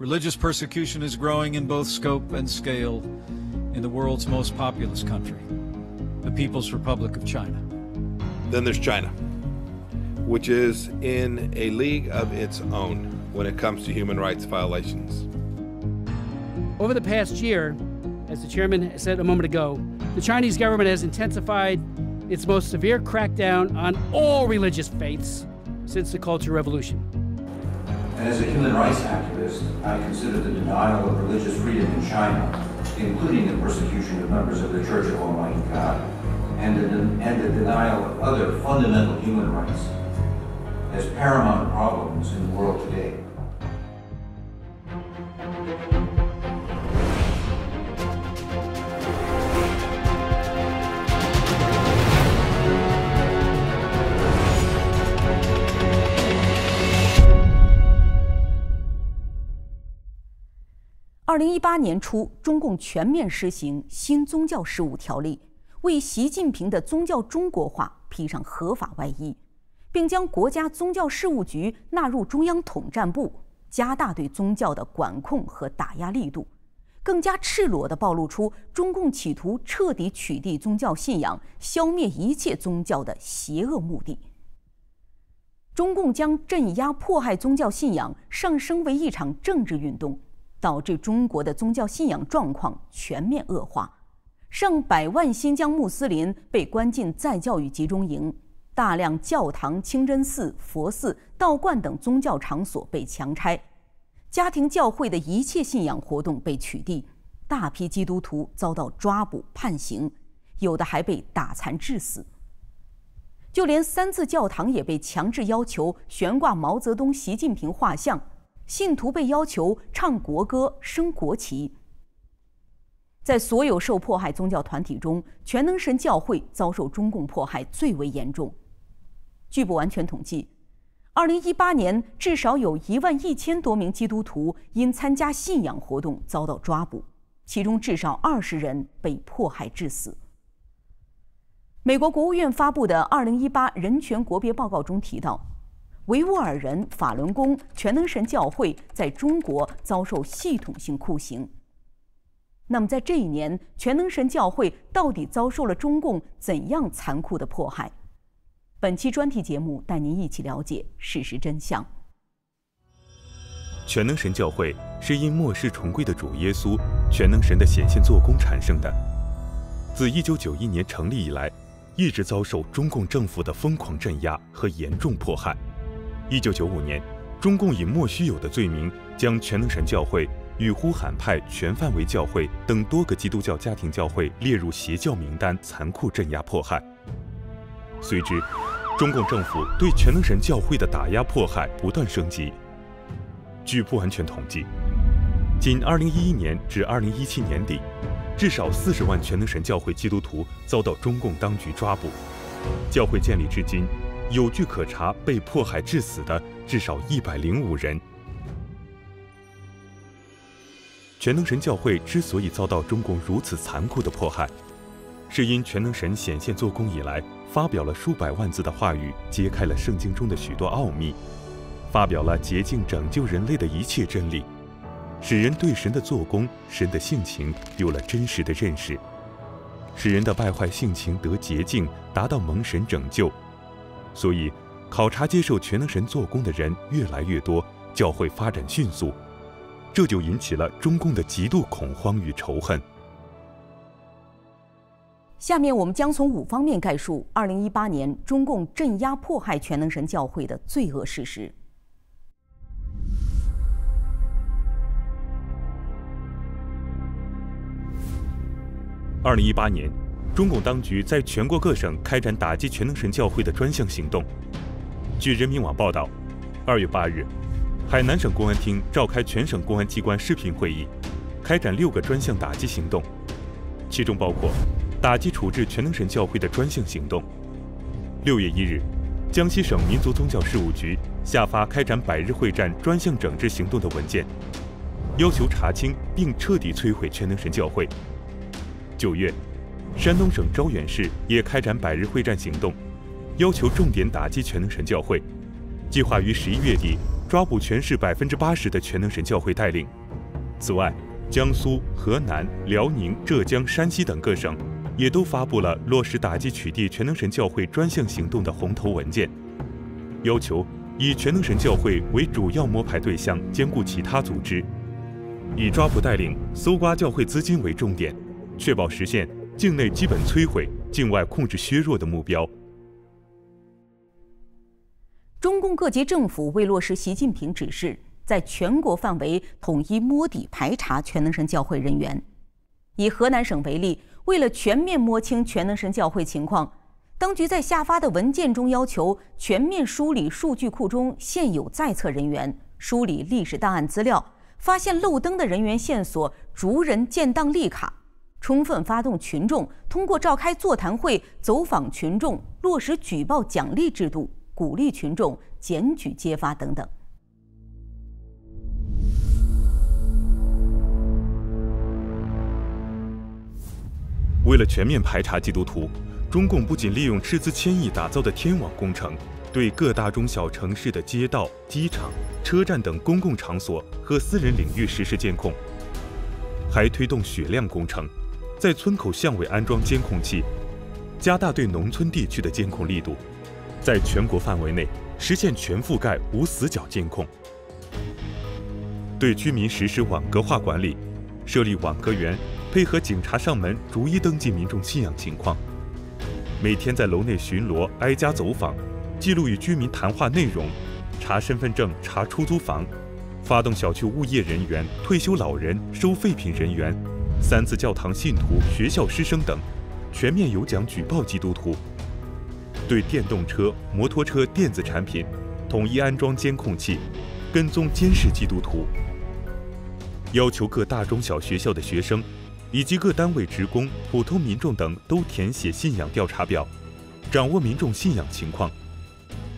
Religious persecution is growing in both scope and scale in the world's most populous country, the People's Republic of China. Then there's China, which is in a league of its own when it comes to human rights violations. Over the past year, as the chairman said a moment ago, the Chinese government has intensified its most severe crackdown on all religious faiths since the Cultural Revolution. As a human rights activist, I consider the denial of religious freedom in China, including the persecution of members of the Church of Almighty God, and the, and the denial of other fundamental human rights, as paramount problems in the world today. 二零一八年初，中共全面实行新宗教事务条例，为习近平的宗教中国化披上合法外衣，并将国家宗教事务局纳入中央统战部，加大对宗教的管控和打压力度，更加赤裸地暴露出中共企图彻底取缔宗教信仰、消灭一切宗教的邪恶目的。中共将镇压迫害宗教信仰上升为一场政治运动。导致中国的宗教信仰状况全面恶化，上百万新疆穆斯林被关进再教育集中营，大量教堂、清真寺、佛寺、道观等宗教场所被强拆，家庭教会的一切信仰活动被取缔，大批基督徒遭到抓捕判刑，有的还被打残致死。就连三次教堂也被强制要求悬挂毛泽东、习近平画像。信徒被要求唱国歌、升国旗。在所有受迫害宗教团体中，全能神教会遭受中共迫害最为严重。据不完全统计，2018年至少有一万一千多名基督徒因参加信仰活动遭到抓捕，其中至少二十人被迫害致死。美国国务院发布的2018人权国别报告中提到。维吾尔人、法轮功、全能神教会在中国遭受系统性酷刑。那么，在这一年，全能神教会到底遭受了中共怎样残酷的迫害？本期专题节目带您一起了解事实真相。全能神教会是因末世重归的主耶稣全能神的显现做工产生的，自1991年成立以来，一直遭受中共政府的疯狂镇压和严重迫害。一九九五年，中共以莫须有的罪名，将全能神教会与呼喊派全范围教会等多个基督教家庭教会列入邪教名单，残酷镇压迫害。随之，中共政府对全能神教会的打压迫害不断升级。据不完全统计，仅二零一一年至二零一七年底，至少四十万全能神教会基督徒遭到中共当局抓捕。教会建立至今。有据可查，被迫害致死的至少一百零五人。全能神教会之所以遭到中共如此残酷的迫害，是因全能神显现做工以来，发表了数百万字的话语，揭开了圣经中的许多奥秘，发表了洁净拯救人类的一切真理，使人对神的做工、神的性情有了真实的认识，使人的败坏性情得洁净，达到蒙神拯救。所以，考察接受全能神做工的人越来越多，教会发展迅速，这就引起了中共的极度恐慌与仇恨。下面我们将从五方面概述2018年中共镇压迫害全能神教会的罪恶事实。2018年。中共当局在全国各省开展打击全能神教会的专项行动。据人民网报道，二月八日，海南省公安厅召开全省公安机关视频会议，开展六个专项打击行动，其中包括打击处置全能神教会的专项行动。六月一日，江西省民族宗教事务局下发开展百日会战专项整治行动的文件，要求查清并彻底摧毁全能神教会。九月。山东省招远市也开展百日会战行动，要求重点打击全能神教会，计划于十一月底抓捕全市百分之八十的全能神教会带领。此外，江苏、河南、辽宁、浙江、山西等各省也都发布了落实打击取缔全能神教会专项行动的红头文件，要求以全能神教会为主要摸排对象，兼顾其他组织，以抓捕带领、搜刮教会资金为重点，确保实现境内基本摧毁、境外控制削弱的目标。中共各级政府为落实习近平指示。在全国范围统一摸底排查全能神教会人员。以河南省为例，为了全面摸清全能神教会情况，当局在下发的文件中要求全面梳理数据库中现有在册人员，梳理历史档案资料，发现漏登的人员线索，逐人建档立卡，充分发动群众通过召开座谈会、走访群众，落实举报奖励制度，鼓励群众检举揭发等等。为了全面排查基督徒，中共不仅利用斥资千亿打造的天网工程，对各大中小城市的街道、机场、车站等公共场所和私人领域实施监控，还推动雪亮工程，在村口巷尾安装监控器，加大对农村地区的监控力度，在全国范围内实现全覆盖无死角监控，对居民实施网格化管理，设立网格员。配合警察上门逐一登记民众信仰情况，每天在楼内巡逻、挨家走访，记录与居民谈话内容，查身份证、查出租房，发动小区物业人员、退休老人、收废品人员、三次教堂信徒、学校师生等，全面有奖举报基督徒。对电动车、摩托车电子产品，统一安装监控器，跟踪监视基督徒。要求各大中小学校的学生。以及各单位职工、普通民众等都填写信仰调查表，掌握民众信仰情况，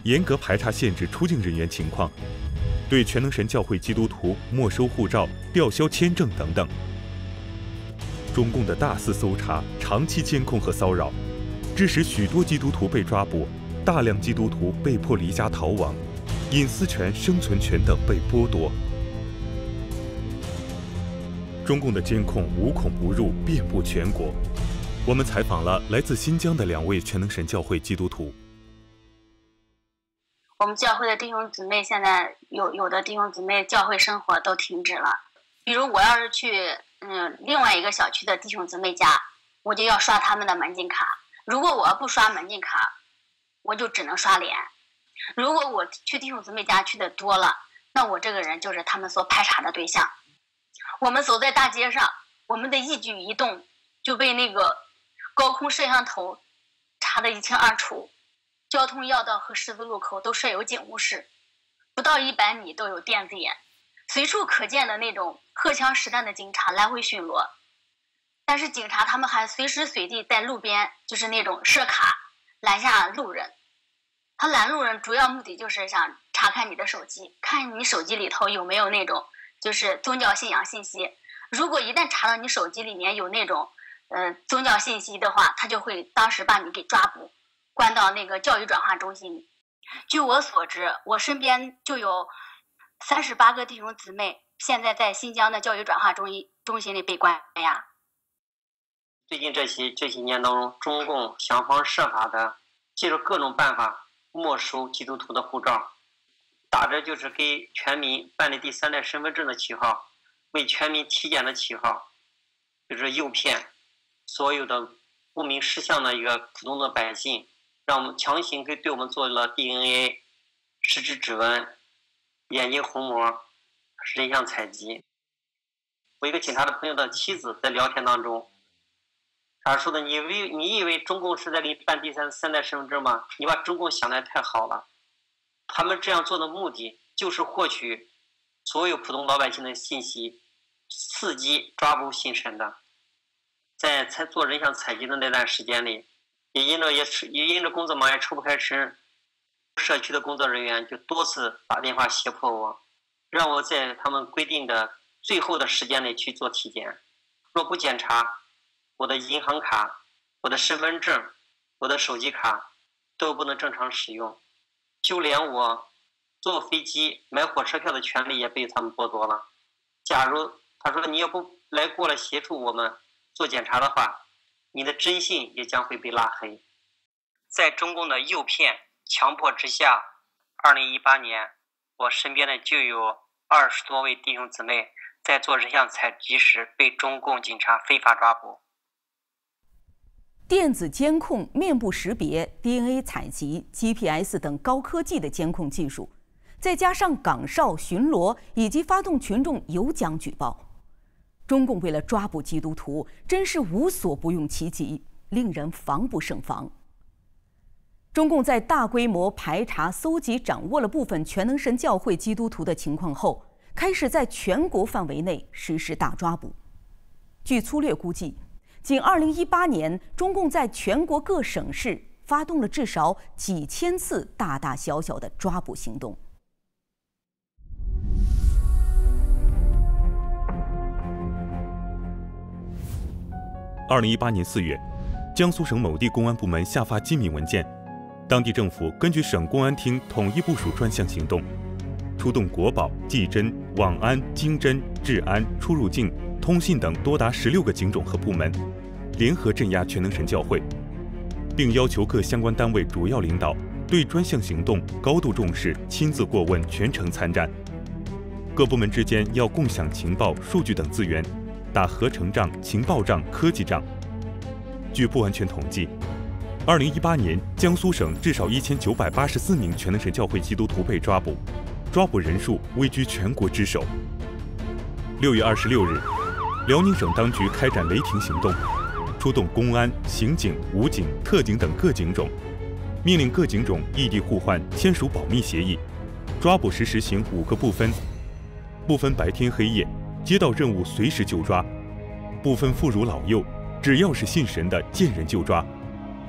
严格排查限制出境人员情况，对全能神教会基督徒没收护照、吊销签证等等。中共的大肆搜查、长期监控和骚扰，致使许多基督徒被抓捕，大量基督徒被迫离家逃亡，隐私权、生存权等被剥夺。中共的监控无孔不入，遍布全国。我们采访了来自新疆的两位全能神教会基督徒。我们教会的弟兄姊妹现在有有的弟兄姊妹教会生活都停止了。比如我要是去嗯另外一个小区的弟兄姊妹家，我就要刷他们的门禁卡。如果我要不刷门禁卡，我就只能刷脸。如果我去弟兄姊妹家去的多了，那我这个人就是他们所排查的对象。我们走在大街上，我们的一举一动就被那个高空摄像头查得一清二楚。交通要道和十字路口都设有警务室，不到一百米都有电子眼，随处可见的那种荷枪实弹的警察来回巡逻。但是警察他们还随时随地在路边，就是那种设卡拦下路人。他拦路人主要目的就是想查看你的手机，看你手机里头有没有那种。就是宗教信仰信息，如果一旦查到你手机里面有那种，呃，宗教信息的话，他就会当时把你给抓捕，关到那个教育转化中心。据我所知，我身边就有三十八个弟兄姊妹，现在在新疆的教育转化中心中心里被关押。最近这些这些年当中，中共想方设法的，借助各种办法没收基督徒的护照。打着就是给全民办理第三代身份证的旗号，为全民体检的旗号，就是诱骗所有的不明事项的一个普通的百姓，让我们强行给对我们做了 DNA、实质指纹、眼睛虹膜、人像采集。我一个警察的朋友的妻子在聊天当中，他说的：“你为你以为中共是在给你办第三三代身份证吗？你把中共想的太好了。”他们这样做的目的就是获取所有普通老百姓的信息，伺机抓捕信神的。在采做人像采集的那段时间里，也因着也也因着工作忙也抽不开身，社区的工作人员就多次打电话胁迫我，让我在他们规定的最后的时间内去做体检。若不检查，我的银行卡、我的身份证、我的手机卡都不能正常使用。就连我坐飞机、买火车票的权利也被他们剥夺了。假如他说你要不来过来协助我们做检查的话，你的征信也将会被拉黑。在中共的诱骗、强迫之下，二零一八年，我身边的就有二十多位弟兄姊妹在做人像采集时被中共警察非法抓捕。电子监控、面部识别、DNA 采集、GPS 等高科技的监控技术。再加上岗哨巡逻以及发动群众有奖举报，中共为了抓捕基督徒，真是无所不用其极，令人防不胜防。中共在大规模排查、搜集、掌握了部分全能神教会基督徒的情况后，开始在全国范围内实施大抓捕。据粗略估计，仅2018年，中共在全国各省市发动了至少几千次大大小小的抓捕行动。二零一八年四月，江苏省某地公安部门下发机密文件，当地政府根据省公安厅统一部署专项行动，出动国保、技侦、网安、经侦、治安、出入境、通信等多达十六个警种和部门，联合镇压全能神教会，并要求各相关单位主要领导对专项行动高度重视，亲自过问，全程参战。各部门之间要共享情报、数据等资源。打合成仗、情报仗、科技仗。据不完全统计，二零一八年江苏省至少一千九百八十四名全能神教会基督徒被抓捕，抓捕人数位居全国之首。六月二十六日，辽宁省当局开展雷霆行动，出动公安、刑警、武警、特警等各警种，命令各警种异地互换，签署保密协议。抓捕时实行五个不分，不分白天黑夜。接到任务随时就抓，不分妇孺老幼，只要是信神的见人就抓，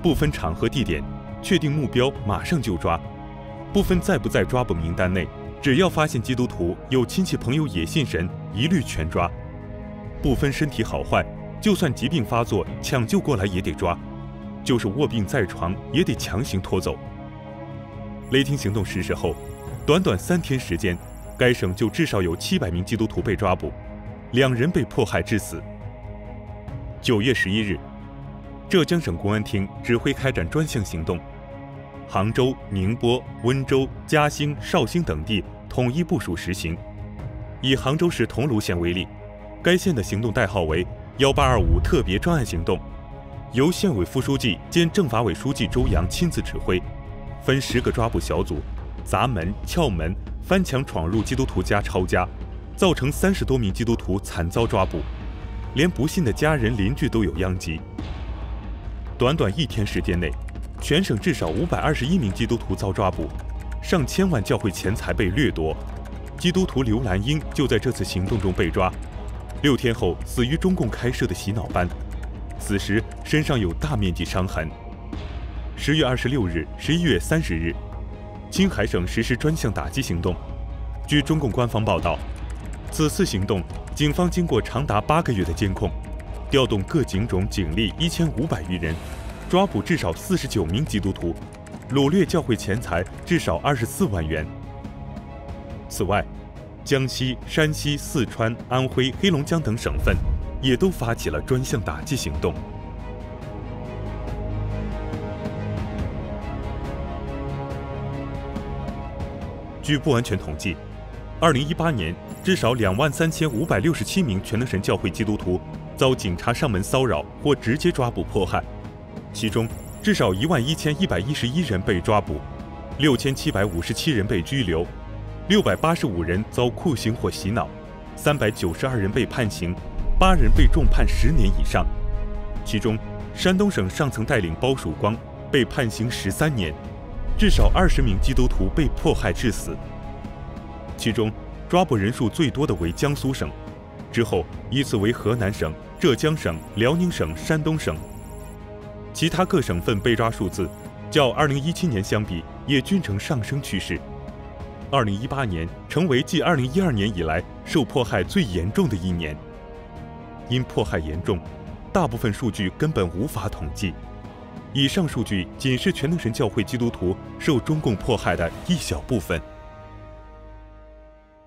不分场合地点，确定目标马上就抓，不分在不在抓捕名单内，只要发现基督徒有亲戚朋友也信神，一律全抓，不分身体好坏，就算疾病发作抢救过来也得抓，就是卧病在床也得强行拖走。雷霆行动实施后，短短三天时间。该省就至少有七百名基督徒被抓捕，两人被迫害致死。九月十一日，浙江省公安厅指挥开展专项行动，杭州、宁波、温州、嘉兴、绍兴等地统一部署实行。以杭州市桐庐县为例，该县的行动代号为“幺八二五特别专案行动”，由县委副书记兼政法委书记周扬亲自指挥，分十个抓捕小组，砸门、撬门。翻墙闯入基督徒家抄家，造成三十多名基督徒惨遭抓捕，连不幸的家人邻居都有殃及。短短一天时间内，全省至少五百二十一名基督徒遭抓捕，上千万教会钱财被掠夺。基督徒刘兰英就在这次行动中被抓，六天后死于中共开设的洗脑班，此时身上有大面积伤痕。十月二十六日、十一月三十日。青海省实施专项打击行动。据中共官方报道，此次行动，警方经过长达八个月的监控，调动各警种警力一千五百余人，抓捕至少四十九名基督徒，掳掠教会钱财至少二十四万元。此外，江西、山西、四川、安徽、黑龙江等省份也都发起了专项打击行动。据不完全统计，二零一八年至少两万三千五百六十七名全能神教会基督徒遭警察上门骚扰或直接抓捕迫害，其中至少一万一千一百一十一人被抓捕，六千七百五十七人被拘留，六百八十五人遭酷刑或洗脑，三百九十二人被判刑，八人被重判十年以上。其中，山东省上层带领包曙光被判刑十三年。至少二十名基督徒被迫害致死，其中抓捕人数最多的为江苏省，之后依次为河南省、浙江省、辽宁省、山东省。其他各省份被抓数字，较二零一七年相比也均呈上升趋势。二零一八年成为继二零一二年以来受迫害最严重的一年。因迫害严重，大部分数据根本无法统计。以上数据仅是全能神教会基督徒受中共迫害的一小部分。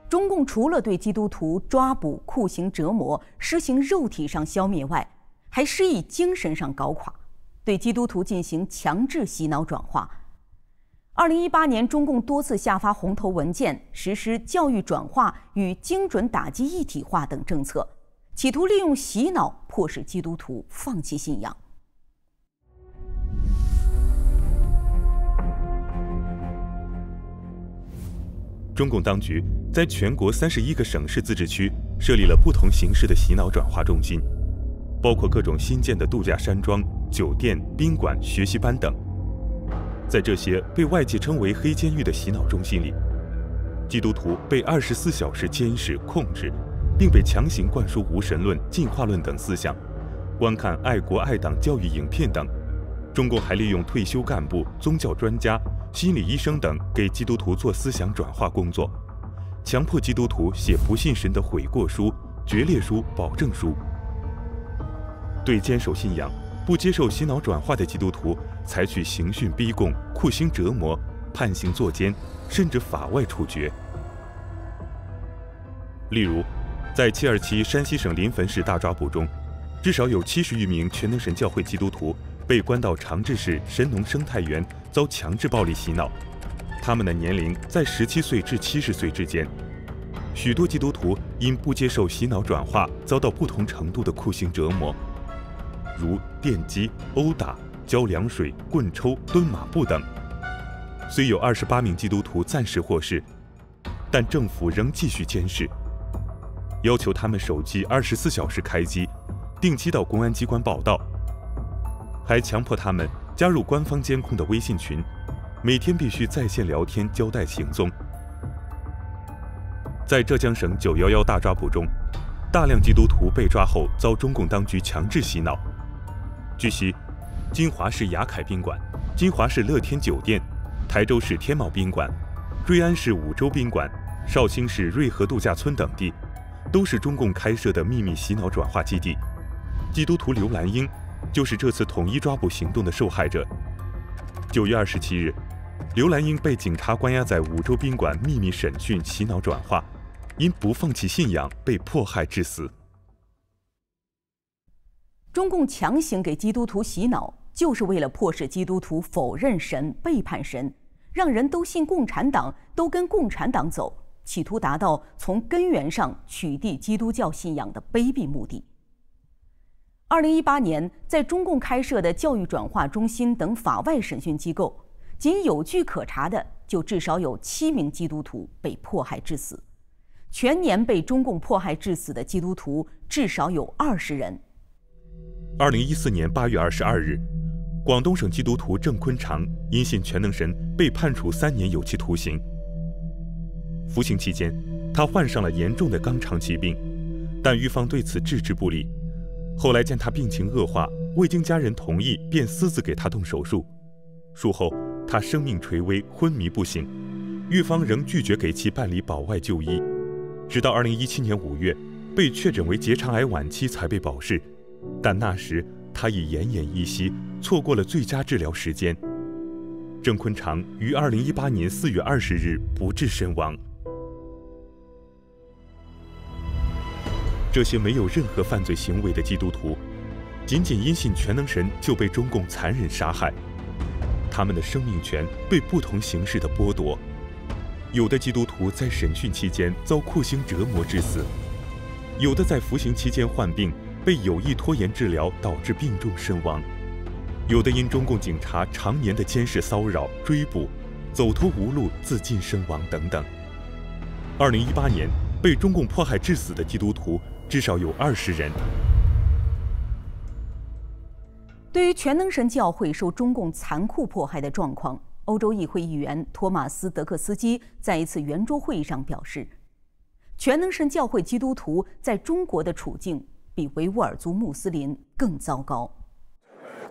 中共除了对基督徒抓捕、酷刑折磨、施行肉体上消灭外，还施以精神上搞垮，对基督徒进行强制洗脑转化。二零一八年，中共多次下发红头文件，实施教育转化与精准打击一体化等政策，企图利用洗脑迫使基督徒放弃信仰。中共当局在全国三十一个省市自治区设立了不同形式的洗脑转化中心，包括各种新建的度假山庄、酒店、宾馆、学习班等。在这些被外界称为“黑监狱”的洗脑中心里，基督徒被二十四小时监视、控制，并被强行灌输无神论、进化论等思想，观看爱国爱党教育影片等。中共还利用退休干部、宗教专家、心理医生等给基督徒做思想转化工作，强迫基督徒写不信神的悔过书、决裂书、保证书。对坚守信仰、不接受洗脑转化的基督徒，采取刑讯逼供、酷刑折磨、判刑坐监，甚至法外处决。例如，在七二七山西省临汾市大抓捕中，至少有七十余名全能神教会基督徒。被关到长治市神农生态园，遭强制暴力洗脑。他们的年龄在十七岁至七十岁之间。许多基督徒因不接受洗脑转化，遭到不同程度的酷刑折磨，如电击、殴打、浇凉水、棍抽、蹲马步等。虽有二十八名基督徒暂时获释，但政府仍继续监视，要求他们手机二十四小时开机，定期到公安机关报到。还强迫他们加入官方监控的微信群，每天必须在线聊天交代行踪。在浙江省“九幺幺”大抓捕中，大量基督徒被抓后遭中共当局强制洗脑。据悉，金华市雅凯宾馆、金华市乐天酒店、台州市天茂宾馆、瑞安市五洲宾馆、绍兴市瑞和度假村等地，都是中共开设的秘密洗脑转化基地。基督徒刘兰英。就是这次统一抓捕行动的受害者。九月二十七日，刘兰英被警察关押在五洲宾馆秘密审讯、洗脑转化，因不放弃信仰被迫害致死。中共强行给基督徒洗脑，就是为了迫使基督徒否认神、背叛神，让人都信共产党，都跟共产党走，企图达到从根源上取缔基督教信仰的卑鄙目的。二零一八年，在中共开设的教育转化中心等法外审讯机构，仅有据可查的就至少有七名基督徒被迫害致死，全年被中共迫害致死的基督徒至少有二十人。二零一四年八月二十二日，广东省基督徒郑坤长因信全能神被判处三年有期徒刑。服刑期间，他患上了严重的肛肠疾病，但狱方对此置之不理。后来见他病情恶化，未经家人同意便私自给他动手术。术后他生命垂危，昏迷不醒，狱方仍拒绝给其办理保外就医。直到2017年5月，被确诊为结肠癌晚期才被保释，但那时他已奄奄一息，错过了最佳治疗时间。郑坤长于2018年4月20日不治身亡。这些没有任何犯罪行为的基督徒，仅仅因信全能神就被中共残忍杀害，他们的生命权被不同形式的剥夺。有的基督徒在审讯期间遭酷刑折磨致死，有的在服刑期间患病，被有意拖延治疗导致病重身亡，有的因中共警察常年的监视骚扰追捕，走投无路自尽身亡等等。二零一八年被中共迫害致死的基督徒。至少有二十人。对于全能神教会受中共残酷迫害的状况，欧洲议会议员托马斯·德克斯基在一次圆桌会议上表示：“全能神教会基督徒在中国的处境比维吾尔族穆斯林更糟糕。”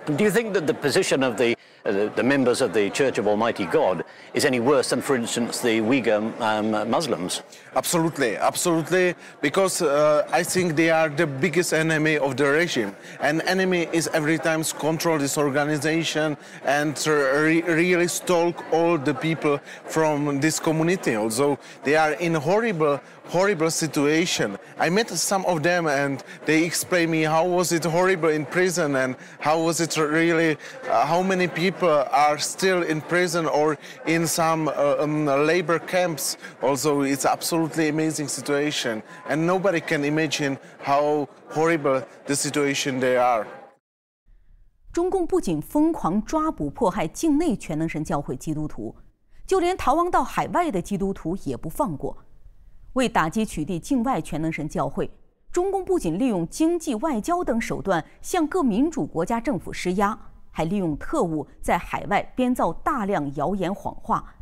Do you think that the position of the, uh, the members of the Church of Almighty God is any worse than, for instance, the Uyghur um, Muslims? Absolutely, absolutely, because uh, I think they are the biggest enemy of the regime. And enemy is every time control this organization and re really stalk all the people from this community. Although they are in horrible horrible situation. I met some of them and they explained me how was it horrible in prison and how was it really, uh, how many people are still in prison or in some uh, um, labor camps. Also, it's absolutely amazing situation and nobody can imagine how horrible the situation they are. 中共不仅疯狂抓捕迫害境内全能神教会基督徒，就连逃亡到海外的基督徒也不放过。为打击取缔境外全能神教会， 中共不仅利用经济、外交等手段向各民主国家政府施压，还利用特务在海外编造大量谣言谎话。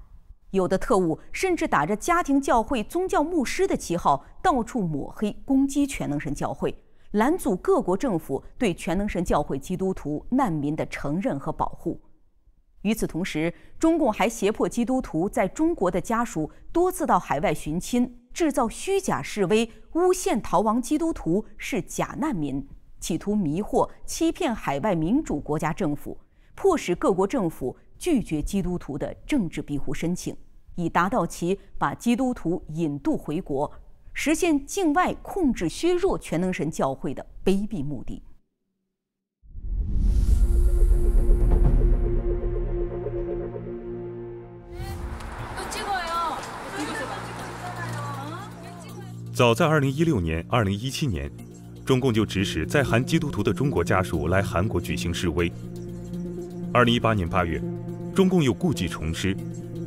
有的特务甚至打着家庭教会、宗教牧师的旗号，到处抹黑、攻击全能神教会，拦阻各国政府对全能神教会基督徒难民的承认和保护。与此同时，中共还胁迫基督徒在中国的家属多次到海外寻亲。制造虚假示威，诬陷逃亡基督徒是假难民，企图迷惑、欺骗海外民主国家政府，迫使各国政府拒绝基督徒的政治庇护申请，以达到其把基督徒引渡回国、实现境外控制、削弱全能神教会的卑鄙目的。早在2016年、2017年，中共就指使在韩基督徒的中国家属来韩国举行示威。2018年8月，中共又故技重施，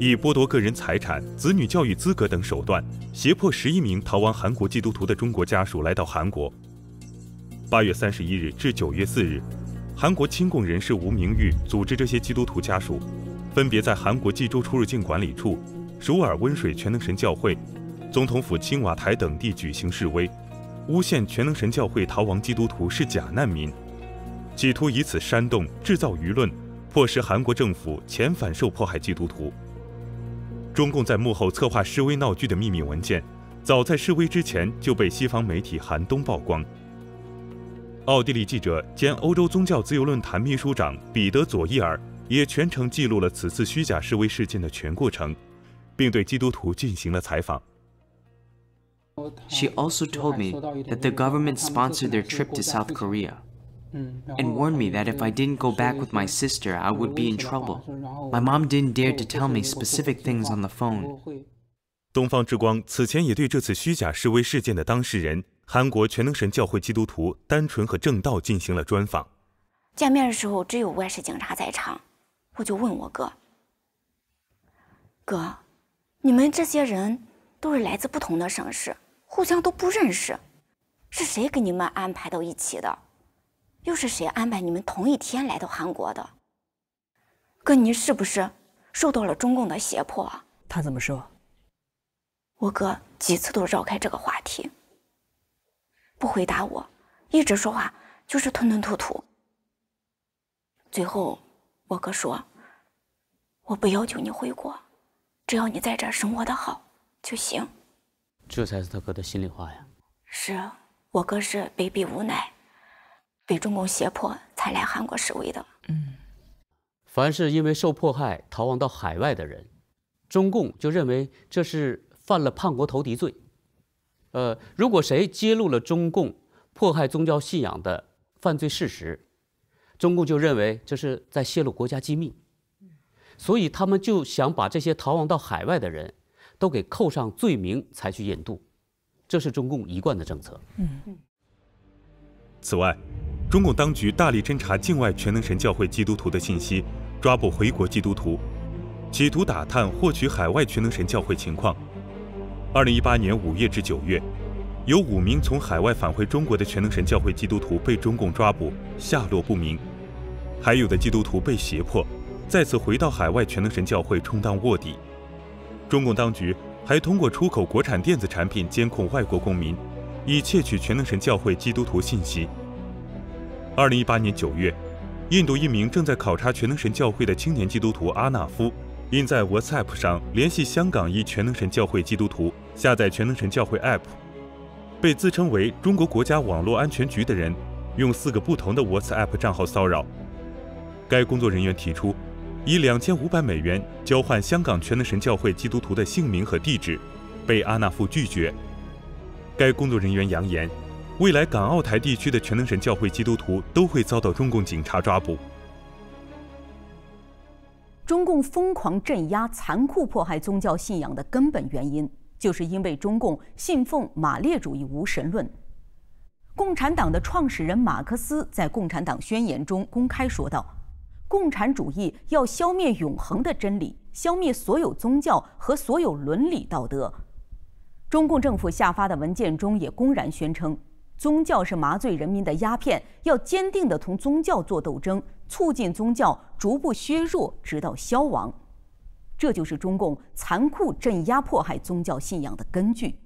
以剥夺个人财产、子女教育资格等手段，胁迫十一名逃亡韩国基督徒的中国家属来到韩国。8月31日至9月4日，韩国亲共人士吴明玉组织这些基督徒家属，分别在韩国济州出入境管理处、首尔温水全能神教会。总统府青瓦台等地举行示威，诬陷全能神教会逃亡基督徒是假难民，企图以此煽动、制造舆论，迫使韩国政府遣返受迫害基督徒。中共在幕后策划示威闹剧的秘密文件，早在示威之前就被西方媒体寒冬曝光。奥地利记者兼欧洲宗教自由论坛秘书长彼得·佐伊尔也全程记录了此次虚假示威事件的全过程，并对基督徒进行了采访。She also told me that the government sponsored their trip to South Korea and warned me that if I didn't go back with my sister, I would be in trouble. My mom didn't dare to tell me specific things on the phone. 东方之光此前也对这次虚假示威事件的当事人韩国全能神教会基督徒单纯和正道进行了专访。见面的时候只有外事警察在场，我就问我哥：“哥，你们这些人都是来自不同的省市。” 互相都不认识，是谁给你们安排到一起的？又是谁安排你们同一天来到韩国的？哥，你是不是受到了中共的胁迫？他怎么说？我哥几次都绕开这个话题，不回答我，一直说话就是吞吞吐吐。最后，我哥说：“我不要求你回国，只要你在这儿生活的好就行。”这才是他哥的心里话呀！是我哥是被逼无奈，被中共胁迫才来韩国示威的。嗯，凡是因为受迫害逃亡到海外的人，中共就认为这是犯了叛国投敌罪。呃，如果谁揭露了中共迫害宗教信仰的犯罪事实，中共就认为这是在泄露国家机密，所以他们就想把这些逃亡到海外的人。都给扣上罪名，采取引渡，这是中共一贯的政策。嗯。此外，中共当局大力侦查境外全能神教会基督徒的信息，抓捕回国基督徒，企图打探获取海外全能神教会情况。二零一八年五月至九月，有五名从海外返回中国的全能神教会基督徒被中共抓捕，下落不明；还有的基督徒被胁迫，再次回到海外全能神教会充当卧底。中共当局还通过出口国产电子产品监控外国公民，以窃取全能神教会基督徒信息。二零一八年九月，印度一名正在考察全能神教会的青年基督徒阿纳夫，因在 WhatsApp 上联系香港一全能神教会基督徒，下载全能神教会 App，被自称为中国国家网络安全局的人用四个不同的 WhatsApp 账号骚扰。该工作人员提出。以两千五百美元交换香港全能神教会基督徒的姓名和地址，被阿纳夫拒绝，该工作人员扬言，未来港澳台地区的全能神教会基督徒都会遭到中共警察抓捕。中共疯狂镇压、残酷迫害宗教信仰的根本原因，就是因为中共信奉马列主义无神论。共产党的创始人马克思在《共产党宣言》中公开说道：“共产主义要消灭永恒的真理，消灭所有宗教和所有伦理道德。”中共政府下发的文件中也公然宣称。宗教是麻醉人民的鸦片，要坚定地同宗教做斗争，促进宗教逐步削弱，直到消亡。这就是中共残酷镇压、迫害宗教信仰的根据。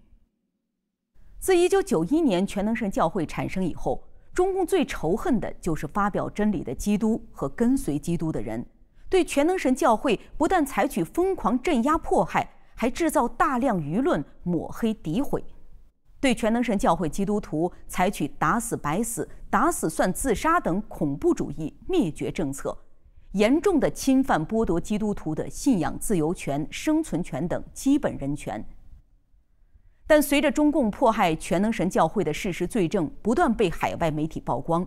自1991年全能神教会产生以后，中共最仇恨的就是发表真理的基督和跟随基督的人，对全能神教会不但采取疯狂镇压、迫害，还制造大量舆论抹黑、诋毁。对全能神教会基督徒采取打死白死、打死算自杀等恐怖主义灭绝政策，严重的侵犯剥夺基督徒的信仰自由权、生存权等基本人权。但随着中共迫害全能神教会的事实罪证不断被海外媒体曝光，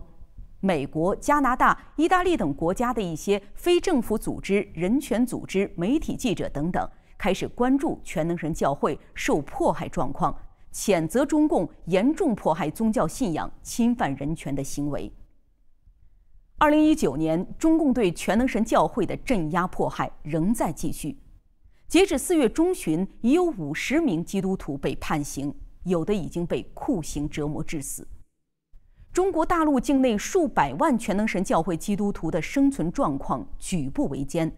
美国、加拿大、意大利等国家的一些非政府组织、人权组织、媒体记者等等，开始关注全能神教会受迫害状况。谴责中共严重迫害宗教信仰、侵犯人权的行为。二零一九年，中共对全能神教会的镇压迫害仍在继续。截止四月中旬，已有五十名基督徒被判刑，有的已经被酷刑折磨致死。中国大陆境内数百万全能神教会基督徒的生存状况举步维艰。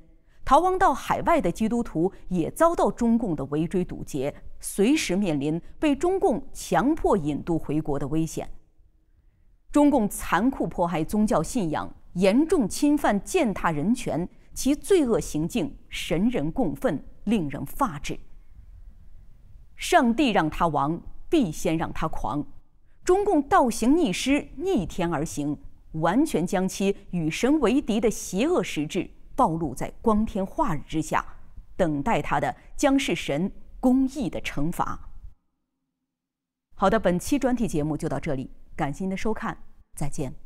逃亡到海外的基督徒也遭到中共的围追堵截，随时面临被中共强迫引渡回国的危险。中共残酷迫害宗教信仰，严重侵犯践踏人权，其罪恶行径神人共愤，令人发指。上帝让他亡，必先让他狂。中共倒行逆施，逆天而行，完全将其与神为敌的邪恶实质。暴露在光天化日之下，等待他的将是神公义的惩罚。好的，本期专题节目就到这里，感谢您的收看，再见。